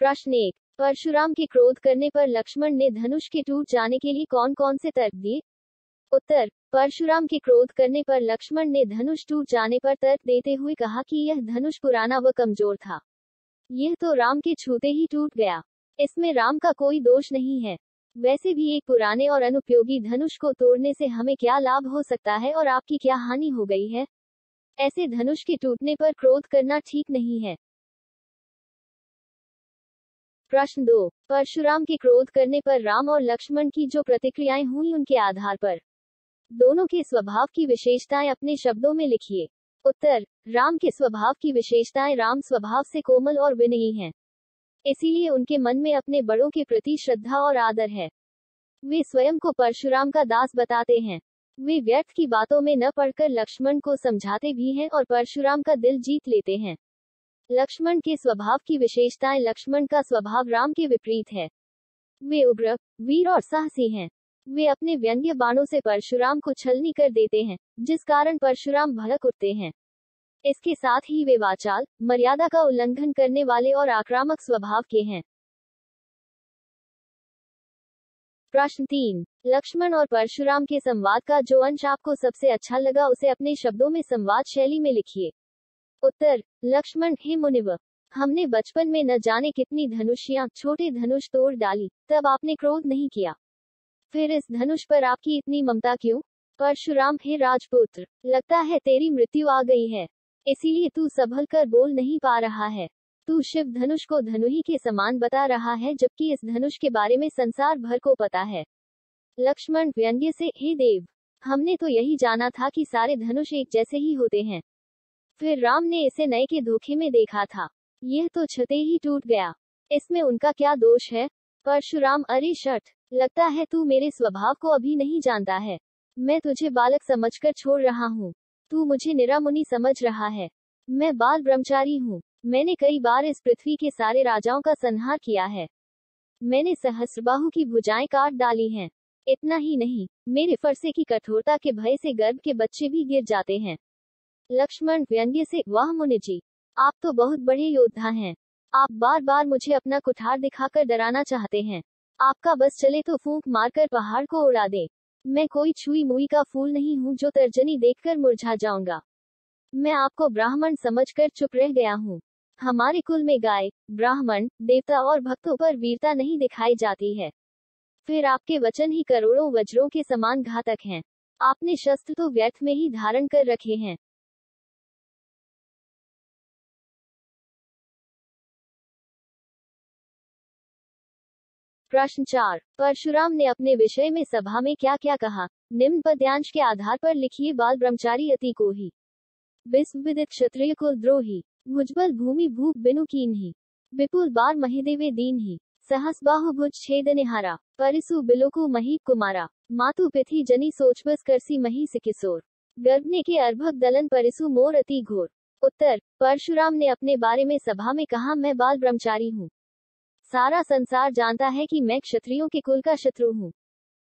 प्रश्न एक परशुराम के क्रोध करने पर लक्ष्मण ने धनुष के टूट जाने के लिए कौन कौन से तर्क दिए? उत्तर, परशुराम के क्रोध करने पर लक्ष्मण ने धनुष टूट जाने पर तर्क देते हुए कहा कि यह धनुष पुराना व कमज़ोर था। यह तो राम के छूते ही टूट गया। इसमें राम का कोई दोष नहीं है। वैसे भी एक पुराने और अनुपयोगी धनुष को तोड़ने से हमें क्या लाभ हो सकता है और आपकी क्या हानि हो गई है? ऐसे धनुष के टूटने पर क्रोध करना ठीक नहीं है। प्रश्न दो। परशुराम के क्रोध करने पर राम और लक्ष्मण की जो प्रतिक्रियाएँ हुई उनके आधार पर। दोनों के स्वभाव की विशेषताएँ अपने शब्दों में लिखिए। उत्तर, राम के स्वभाव की विशेषताएँ राम स्वभाव से कोमल और विनयी हैं। इसीलिए उनके मन में अपने बड़ों के प्रति श्रद्धा और आदर है। वे स्वयं को परशुराम का दास बताते हैं। वे व्यर्थ की बातों में न पढ़कर लक्ष्मण को समझाते भी हैं और परशुराम का दिल जीत लेते हैं। लक्ष्मण के स्वभाव की विशेषताएँ लक्ष्मण का स्वभाव राम के विपरीत है। वे उग्र, वीर और साहसी हैं। वे अपने व्यंग्य बाणों से परशुराम को छलनी कर देते हैं, जिस कारण परशुराम भड़क उठते हैं। इसके साथ ही वे वाचाल, मर्यादा का उल्लंघन करने वाले और आक्रामक स्वभाव के हैं। प्रश्न तीन, लक्ष्मण और परशुराम के संवाद का जो अंश आपको सबसे अच्छा लगा उसे अपने शब्दों में संवाद शैली में लिखिए। उत्तर, लक्ष्मण, हे मुनिव, हमने बचपन में न जाने कितनी धनुषियाँ, छोटे धनुष तोड़ डाली, तब आपने क्रोध नहीं किया। फिर इस धनुष पर आपकी इतनी ममता क्यों? परशुराम, हे राजपुत्र, लगता है तेरी मृत्यु आ गई है, इसीलिए तू संभल कर बोल नहीं पा रहा है। तू शिव धनुष को धनुही के समान बता रहा है, जबकि इस धनुष के बारे में संसार भर को पता है। लक्ष्मण, व्यंग्य से, हे देव, हमने तो यही जाना था कि सारे धनुष एक जैसे ही होते हैं फिर राम ने इसे नए के धोखे में देखा था। यह तो छते ही टूट गया। इसमें उनका क्या दोष है? परशुराम, अरे शठ! लगता है तू मेरे स्वभाव को अभी नहीं जानता है। मैं तुझे बालक समझकर छोड़ रहा हूँ। तू मुझे निरामुनि समझ रहा है। मैं बाल ब्रह्मचारी हूँ। मैंने कई बार इस पृथ्वी के सारे राजाओं का संहार किया है। मैंने सहस्रबाहु की भुजाएँ काट डाली हैं। इतना ही नहीं, मेरे फरसे की कठोरता के भय से गर्भ के बच्चे भी गिर जाते हैं। लक्ष्मण व्यंग्य से, वाह मुनि जी आप तो बहुत बड़े योद्धा हैं। आप बार बार मुझे अपना कुठार दिखाकर डराना चाहते हैं। आपका बस चले तो फूंक मारकर पहाड़ को उड़ा दे। मैं कोई छुई मुई का फूल नहीं हूँ जो तर्जनी देखकर मुरझा जाऊँगा। मैं आपको ब्राह्मण समझकर चुप रह गया हूँ। हमारे कुल में गाय, ब्राह्मण, देवता और भक्तों पर वीरता नहीं दिखाई जाती है। फिर आपके वचन ही करोड़ों वज्रों के समान घातक हैं। आपने शस्त्र तो व्यर्थ में ही धारण कर रखे हैं। प्रश्न चार, परशुराम ने अपने विषय में सभा में क्या क्या कहा? निम्न पद्यांश के आधार पर लिखिए बाल ब्रह्मचारी अति को ही विदित क्षत्रिय कुल द्रोही। भुजबल भूमि भूप बिनु कीन ही। विपुल बार महिदेवे दीन ही। सहस बाहु भुज छेद निहारा। परिसु बिलोकु मही कुमारा। मातु पिथि जनी सोच बस करसी मही से किशोर गर्भने के अर्भक दलन परिसु मोर अति घोर। उत्तर, परशुराम ने अपने बारे में सभा में कहा, मैं बाल ब्रह्मचारी हूँ। सारा संसार जानता है कि मैं क्षत्रियों के कुल का शत्रु हूँ।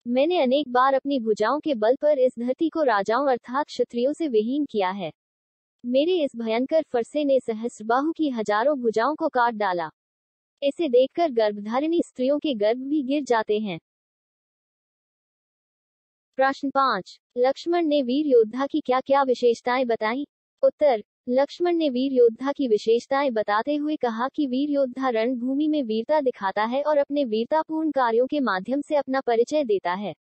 मैंने अनेक बार अपनी भुजाओं के बल पर इस धरती को राजाओं अर्थात क्षत्रियों से विहीन किया है। मेरे इस भयंकर फरसे ने सहस्रबाहु की हज़ारों भुजाओं को काट डाला। इसे देखकर गर्भधारिणी स्त्रियों के गर्भ भी गिर जाते हैं। प्रश्न पाँच। लक्ष्मण ने वीर योद्धा की क्या क्या विशेषताएँ बताई? उत्तर लक्ष्मण ने वीर योद्धा की विशेषताएँ बताते हुए कहा कि वीर योद्धा रणभूमि में वीरता दिखाता है और अपने वीरतापूर्ण कार्यों के माध्यम से अपना परिचय देता है।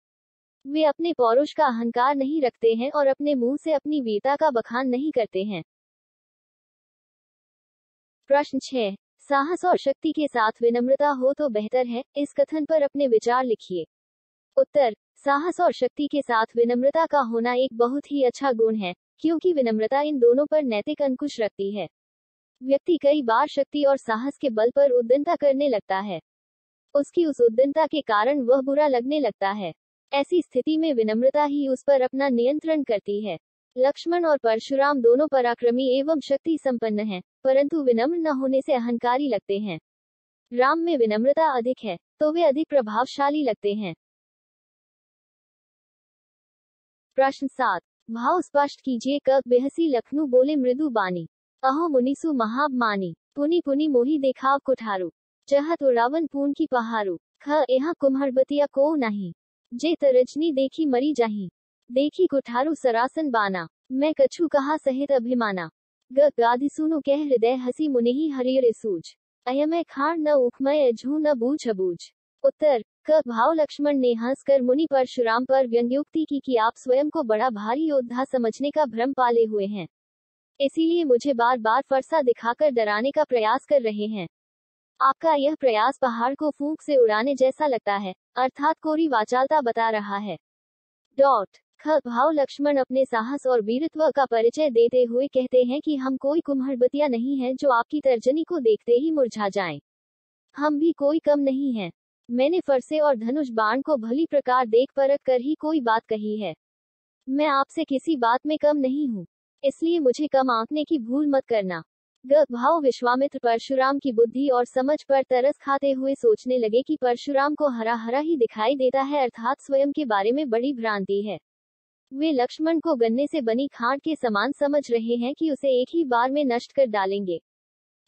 वे अपने पौरुष का अहंकार नहीं रखते हैं और अपने मुँह से अपनी वीरता का बखान नहीं करते हैं। प्रश्न छह। साहस और शक्ति के साथ विनम्रता हो तो बेहतर है, इस कथन पर अपने विचार लिखिए। उत्तर। साहस और शक्ति के साथ विनम्रता का होना एक बहुत ही अच्छा गुण है। क्योंकि विनम्रता इन दोनों पर नैतिक अंकुश रखती है। व्यक्ति कई बार शक्ति और साहस के बल पर उद्दंता करने लगता है। उसकी उस उद्दंता के कारण वह बुरा लगने लगता है। ऐसी स्थिति में विनम्रता ही उस पर अपना नियंत्रण करती है। लक्ष्मण और परशुराम दोनों पराक्रमी एवं शक्ति संपन्न हैं, परंतु विनम्र न होने से अहंकारी लगते हैं। राम में विनम्रता अधिक है तो वे अधिक प्रभावशाली लगते हैं। प्रश्न सात। भाव स्पष्ट कीजिए, कब बेहसी लखनऊ बोले मृदु बानी। अहो मुनिसु महाब मानी। पुनि पुनि मोही देखाव कुठारू। चहत रावण पून की पहाड़ू ख, यहाँ कुम्हड़बतिया को नहीं। जे तरजनी देखी मरी जाही। देखी कुठारू सरासन बाना। मैं कछु कहा सहित अभिमाना। ग गादि सुनु कह हृदय हसी मुनि हरियर सूझ। अयमय खार न उखमय झू न बूझ अबूझ उत्तर क भाव लक्ष्मण ने हंसकर मुनि परशुराम पर व्यंग्योक्ति की कि आप स्वयं को बड़ा भारी योद्धा समझने का भ्रम पाले हुए हैं इसीलिए मुझे बार बार फरसा दिखाकर डराने का प्रयास कर रहे हैं आपका यह प्रयास पहाड़ को फूंक से उड़ाने जैसा लगता है, अर्थात कोरी वाचालता बता रहा है डॉट भाव लक्ष्मण अपने साहस और वीरत्व का परिचय देते हुए कहते हैं कि हम कोई कुम्हड़बतिया नहीं है जो आपकी तर्जनी को देखते ही मुरझा जाएँ। हम भी कोई कम नहीं हैं। मैंने फरसे और धनुष बाण को भली प्रकार देख परख कर ही कोई बात कही है। मैं आपसे किसी बात में कम नहीं हूँ, इसलिए मुझे कम आंकने की भूल मत करना। भाव विश्वामित्र परशुराम की बुद्धि और समझ पर तरस खाते हुए सोचने लगे कि परशुराम को हरा हरा ही दिखाई देता है अर्थात स्वयं के बारे में बड़ी भ्रांति है। वे लक्ष्मण को गन्ने से बनी खाट के समान समझ रहे हैं कि उसे एक ही बार में नष्ट कर डालेंगे।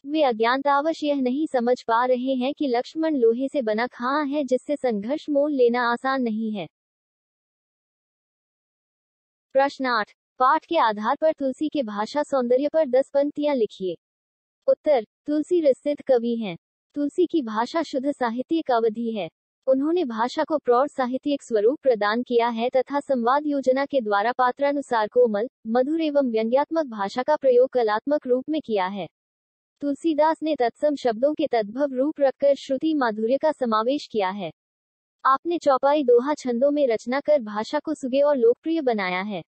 वे अज्ञानतावश यह नहीं समझ पा रहे हैं कि लक्ष्मण लोहे से बना खां है जिससे संघर्ष मोल लेना आसान नहीं है। प्रश्न आठ। पाठ के आधार पर तुलसी के भाषा सौंदर्य पर दस पंक्तियाँ लिखिए। उत्तर। तुलसी रिस्थित कवि हैं। तुलसी की भाषा शुद्ध साहित्यिक अवधि है। उन्होंने भाषा को प्रौढ़ साहित्यिक स्वरूप प्रदान किया है तथा संवाद योजना के द्वारा पात्रानुसार कोमल, मधुर एवं व्यंग्यात्मक भाषा का प्रयोग कलात्मक रूप में किया है। तुलसीदास ने तत्सम शब्दों के तद्भव रूप रखकर श्रुति माधुर्य का समावेश किया है। आपने चौपाई दोहा छंदों में रचना कर भाषा को सुगे और लोकप्रिय बनाया है।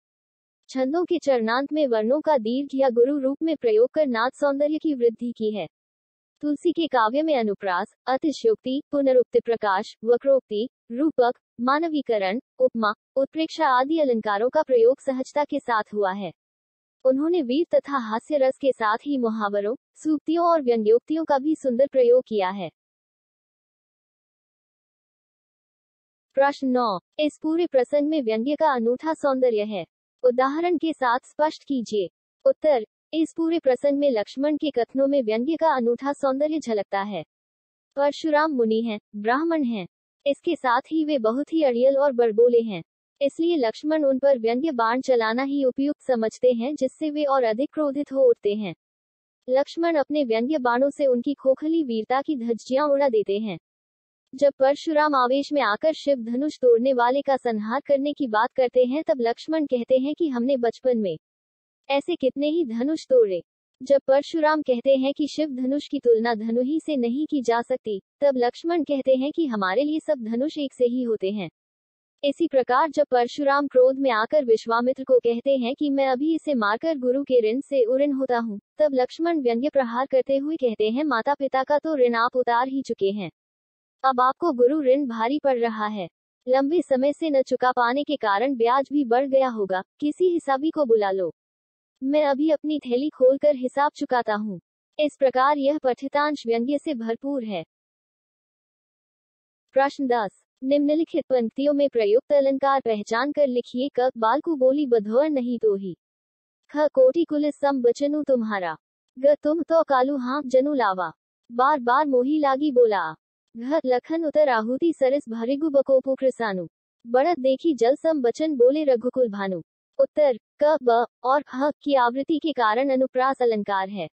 छंदों के चरणांत में वर्णों का दीर्घ या गुरु रूप में प्रयोग कर नाद सौंदर्य की वृद्धि की है। तुलसी के काव्य में अनुप्रास, अतिशयोक्ति, पुनरुक्ति प्रकाश, वक्रोक्ति, रूपक, मानवीकरण, उपमा, उत्प्रेक्षा आदि अलंकारों का प्रयोग सहजता के साथ हुआ है। उन्होंने वीर तथा हास्य रस के साथ ही मुहावरों, सूक्तियों और व्यंग्योक्तियों का भी सुंदर प्रयोग किया है। प्रश्न नौ। इस पूरे प्रसंग में व्यंग्य का अनूठा सौंदर्य है। उदाहरण के साथ स्पष्ट कीजिए। उत्तर। इस पूरे प्रसंग में लक्ष्मण के कथनों में व्यंग्य का अनूठा सौंदर्य झलकता है। परशुराम मुनि हैं, ब्राह्मण हैं। इसके साथ ही वे बहुत ही अड़ियल और बड़बोले हैं। इसलिए लक्ष्मण उन पर व्यंग्य बाण चलाना ही उपयुक्त समझते हैं, जिससे वे और अधिक क्रोधित हो उठते हैं। लक्ष्मण अपने व्यंग्य बाणों से उनकी खोखली वीरता की धज्जियाँ उड़ा देते हैं। जब परशुराम आवेश में आकर शिव धनुष तोड़ने वाले का संहार करने की बात करते हैं, तब लक्ष्मण कहते हैं कि हमने बचपन में ऐसे कितने ही धनुष तोड़े। जब परशुराम कहते हैं कि शिव धनुष की तुलना धनु ही से नहीं की जा सकती, तब लक्ष्मण कहते हैं कि हमारे लिए सब धनुष एक से ही होते हैं। इसी प्रकार जब परशुराम क्रोध में आकर विश्वामित्र को कहते हैं कि मैं अभी इसे मारकर गुरु के ऋण से उऋण होता हूँ, तब लक्ष्मण व्यंग्य प्रहार करते हुए कहते हैं माता पिता का तो ऋण आप उतार ही चुके हैं। अब आपको गुरु ऋण भारी पड़ रहा है। लंबे समय से न चुका पाने के कारण ब्याज भी बढ़ गया होगा, किसी हिसाबी को बुला लो। मैं अभी अपनी थैली खोलकर हिसाब चुकाता हूँ। इस प्रकार यह पठितांश व्यंग्य से भरपूर है। प्रश्न दस। निम्नलिखित पंक्तियों में प्रयुक्त अलंकार पहचान कर लिखिए, क बाल को बोली बधोर नहीं तो ही ख, कोटि कुलिस सम बचनु तुम्हारा। ग, तुम तो कालू हाँ जनु लावा। बार बार मोही लागी बोला। घ, लखन उतर आहुति सरस भरिगु बकोपु कृसानु बढ़त देखी जल सम बचन बोले रघुकुल भानु। उत्तर, क, ब, और ह की आवृत्ति के कारण अनुप्रास अलंकार है।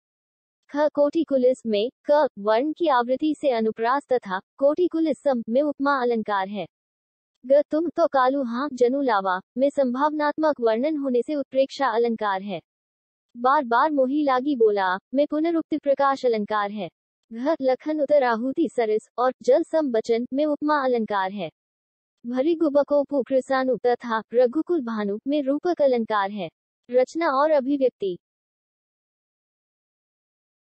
ख कोटिकुलिस में क वर्ण की आवृत्ति से अनुप्रास तथा कोटिकुलिसम में उपमा अलंकार है। ग तुम तो कालू हाँ जनु लावा में संभावनात्मक वर्णन होने से उत्प्रेक्षा अलंकार है। बार बार मोही लागी बोला में पुनरुक्ति प्रकाश अलंकार है। घ लखन उतर आहुति सरस और जल सम बचन में उपमा अलंकार है। भरी गुबको कृसानु तथा रघुकुल भानु में रूपक अलंकार है। रचना और अभिव्यक्ति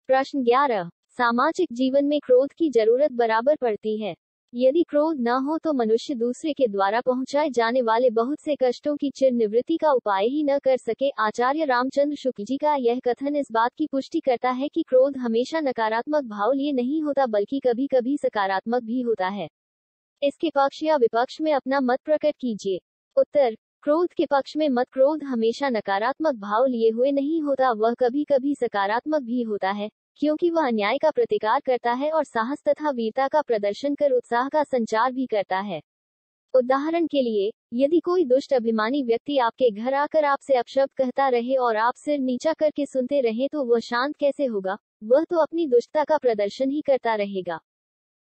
प्रश्न ग्यारह। सामाजिक जीवन में क्रोध की ज़रूरत बराबर पड़ती है। यदि क्रोध न हो तो मनुष्य दूसरे के द्वारा पहुँचाए जाने वाले बहुत से कष्टों की चिर निवृत्ति का उपाय ही न कर सके। आचार्य रामचंद्र शुक्ल जी का यह कथन इस बात की पुष्टि करता है कि क्रोध हमेशा नकारात्मक भाव लिए नहीं होता, बल्कि कभी कभी सकारात्मक भी होता है। इसके पक्ष या विपक्ष में अपना मत प्रकट कीजिए। उत्तर क्रोध के पक्ष में मत क्रोध, हमेशा नकारात्मक भाव लिए हुए नहीं होता, वह कभी कभी सकारात्मक भी होता है, क्योंकि वह अन्याय का प्रतिकार करता है और साहस तथा वीरता का प्रदर्शन कर उत्साह का संचार भी करता है। उदाहरण के लिए, यदि कोई दुष्ट अभिमानी व्यक्ति आपके घर आकर आपसे अपशब्द कहता रहे और आप सिर नीचा करके सुनते रहे तो वह शांत कैसे होगा? वह तो अपनी दुष्टता का प्रदर्शन ही करता रहेगा।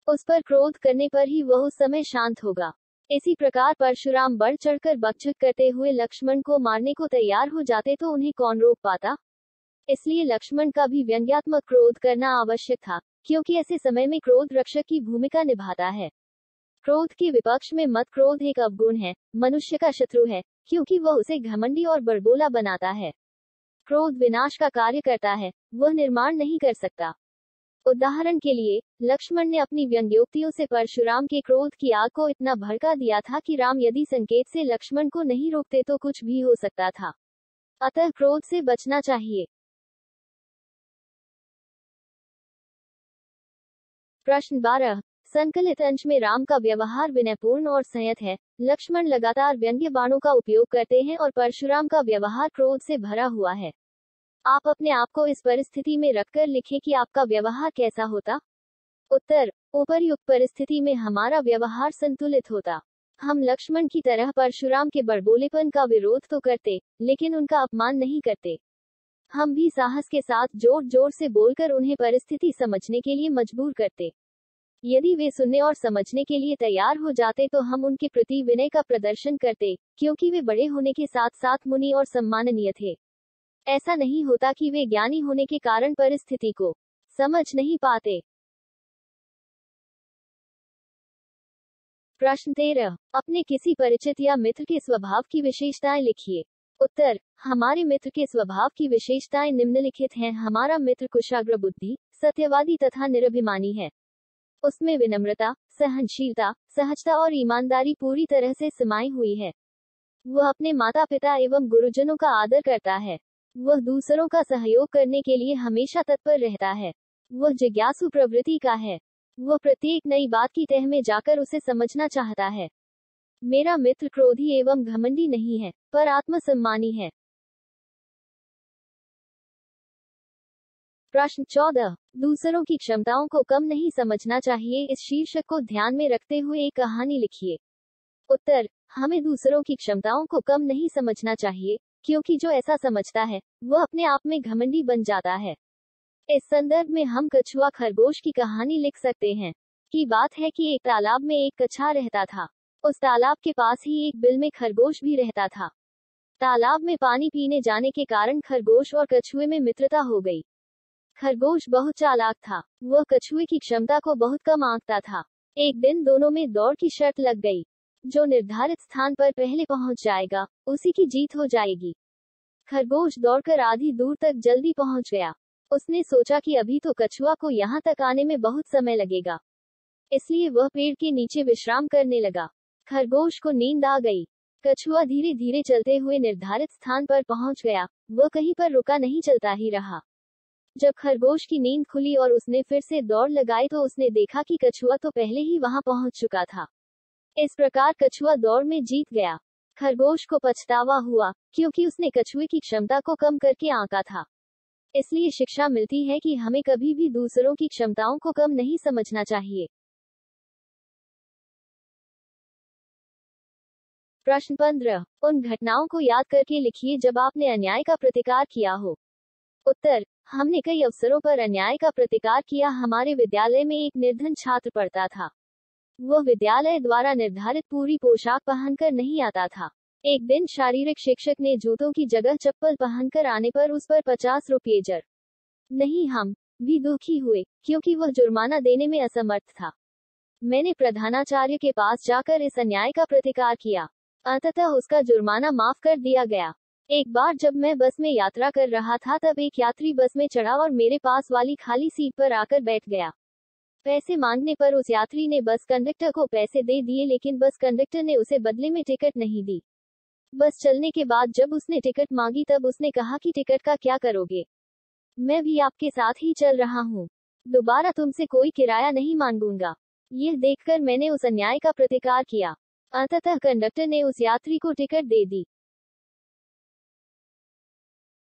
उस पर क्रोध करने पर ही वह उस समय शांत होगा। इसी प्रकार परशुराम बढ़ चढ़कर बकचक करते हुए लक्ष्मण को मारने को तैयार हो जाते तो उन्हें कौन रोक पाता? इसलिए लक्ष्मण का भी व्यंग्यात्मक क्रोध करना आवश्यक था, क्योंकि ऐसे समय में क्रोध रक्षक की भूमिका निभाता है। क्रोध के विपक्ष में मत क्रोध एक अवगुण है, मनुष्य का शत्रु है, क्योंकि वह उसे घमंडी और बड़बोला बनाता है। क्रोध विनाश का कार्य करता है, वह निर्माण नहीं कर सकता। उदाहरण के लिए, लक्ष्मण ने अपनी व्यंग्योक्तियों से परशुराम के क्रोध की आग को इतना भड़का दिया था कि राम यदि संकेत से लक्ष्मण को नहीं रोकते तो कुछ भी हो सकता था। अतः क्रोध से बचना चाहिए। प्रश्न बारह। संकलित अंश में राम का व्यवहार विनयपूर्ण और संयत है। लक्ष्मण लगातार व्यंग्य बाणों का उपयोग करते हैं और परशुराम का व्यवहार क्रोध से भरा हुआ है। आप अपने आप को इस परिस्थिति में रखकर लिखें कि आपका व्यवहार कैसा होता। उत्तर, उपरयुक्त परिस्थिति में हमारा व्यवहार संतुलित होता। हम लक्ष्मण की तरह परशुराम के बड़बोलेपन का विरोध तो करते, लेकिन उनका अपमान नहीं करते। हम भी साहस के साथ ज़ोर ज़ोर से बोलकर उन्हें परिस्थिति समझने के लिए मजबूर करते। यदि वे सुनने और समझने के लिए तैयार हो जाते तो हम उनके प्रति विनय का प्रदर्शन करते, क्योंकि वे बड़े होने के साथ साथ मुनि और सम्माननीय थे। ऐसा नहीं होता कि वे ज्ञानी होने के कारण परिस्थिति को समझ नहीं पाते। प्रश्न तेरह। अपने किसी परिचित या मित्र के स्वभाव की विशेषताएँ लिखिए। उत्तर, हमारे मित्र के स्वभाव की विशेषताएँ निम्नलिखित हैं। हमारा मित्र कुशाग्र बुद्धि, सत्यवादी तथा निरभिमानी है। उसमें विनम्रता, सहनशीलता, सहजता और ईमानदारी पूरी तरह से समाई हुई है। वह अपने माता पिता एवं गुरुजनों का आदर करता है। वह दूसरों का सहयोग करने के लिए हमेशा तत्पर रहता है। वह जिज्ञासु प्रवृत्ति का है। वह प्रत्येक नई बात की तह में जाकर उसे समझना चाहता है। मेरा मित्र क्रोधी एवं घमंडी नहीं है, पर आत्मसम्मानी है। प्रश्न चौदह। दूसरों की क्षमताओं को कम नहीं समझना चाहिए, इस शीर्षक को ध्यान में रखते हुए एक कहानी लिखिए। उत्तर। हमें दूसरों की क्षमताओं को कम नहीं समझना चाहिए क्योंकि जो ऐसा समझता है, वह अपने आप में घमंडी बन जाता है। इस संदर्भ में हम कछुआ खरगोश की कहानी लिख सकते हैं, की बात है कि एक तालाब में एक कछा रहता था। उस तालाब के पास ही एक बिल में खरगोश भी रहता था। तालाब में पानी पीने जाने के कारण खरगोश और कछुए में मित्रता हो गई। खरगोश बहुत चालाक था। वह कछुए की क्षमता को बहुत कम आंकता था। एक दिन दोनों में दौड़ की शर्त लग गई। जो निर्धारित स्थान पर पहले पहुँच जाएगा, उसी की जीत हो जाएगी। खरगोश दौड़कर आधी दूर तक जल्दी पहुँच गया। उसने सोचा कि अभी तो कछुआ को यहाँ तक आने में बहुत समय लगेगा। इसलिए वह पेड़ के नीचे विश्राम करने लगा। खरगोश को नींद आ गई। कछुआ धीरे धीरे चलते हुए निर्धारित स्थान पर पहुँच गया। वह कहीं पर रुका नहीं, चलता ही रहा। जब खरगोश की नींद खुली और उसने फिर से दौड़ लगाई तो उसने देखा कि कछुआ तो पहले ही वहाँ पहुँच चुका था। इस प्रकार कछुआ दौड़ में जीत गया। खरगोश को पछतावा हुआ, क्योंकि उसने कछुए की क्षमता को कम करके आंका था। इसलिए शिक्षा मिलती है कि हमें कभी भी दूसरों की क्षमताओं को कम नहीं समझना चाहिए। प्रश्न पंद्रह। उन घटनाओं को याद करके लिखिए जब आपने अन्याय का प्रतिकार किया हो। उत्तर, हमने कई अवसरों पर अन्याय का प्रतिकार किया, हमारे विद्यालय में एक निर्धन छात्र पढ़ता था। वह विद्यालय द्वारा निर्धारित पूरी पोशाक पहनकर नहीं आता था। एक दिन शारीरिक शिक्षक ने जूतों की जगह चप्पल पहनकर आने पर उस पर पचास रुपये जर। नहीं हम भी दुखी हुए, क्योंकि वह जुर्माना देने में असमर्थ था। मैंने प्रधानाचार्य के पास जाकर इस अन्याय का प्रतिकार किया। अंततः उसका जुर्माना माफ़ कर दिया गया। एक बार जब मैं बस में यात्रा कर रहा था तब एक यात्री बस में चढ़ा और मेरे पास वाली खाली सीट पर आकर बैठ गया। पैसे मांगने पर उस यात्री ने बस कंडक्टर को पैसे दे दिए, लेकिन बस कंडक्टर ने उसे बदले में टिकट नहीं दी। बस चलने के बाद जब उसने टिकट मांगी, तब उसने कहा कि टिकट का क्या करोगे? मैं भी आपके साथ ही चल रहा हूँ। दोबारा तुमसे कोई किराया नहीं मांगूँगा। यह देखकर मैंने उस अन्याय का प्रतिकार किया। अंततः कंडक्टर ने उस यात्री को टिकट दे दी।